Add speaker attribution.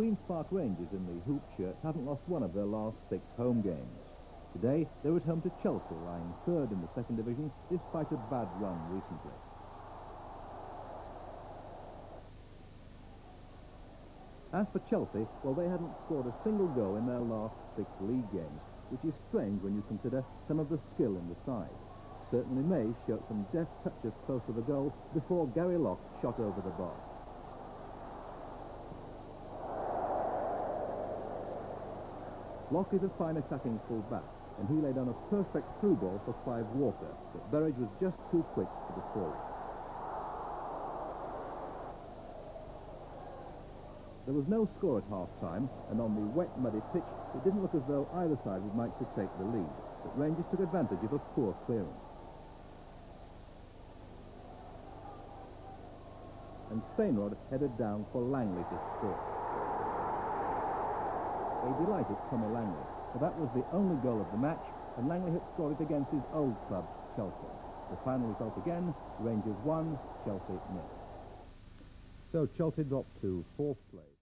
Speaker 1: Queen's Park Rangers in the hoop shirt haven't lost one of their last six home games. Today, they're at home to Chelsea, lying third in the second division, despite a bad run recently. As for Chelsea, well, they hadn't scored a single goal in their last six league games, which is strange when you consider some of the skill in the side. Certainly Mayes showed some deft touches close to the goal before Gary Locke shot over the bar. Locke is a fine attacking full-back, and he laid on a perfect through ball for Clive Walker, but Burridge was just too quick to destroy it. There was no score at half-time, and on the wet, muddy pitch, it didn't look as though either side would like to take the lead, but Rangers took advantage of a poor clearance. And Stainrod headed down for Langley to score. A delighted Tommy Langley, for that was the only goal of the match, and Langley had scored it against his old club, Chelsea. The final result again, Rangers 1, Chelsea nil. So Chelsea dropped to fourth place.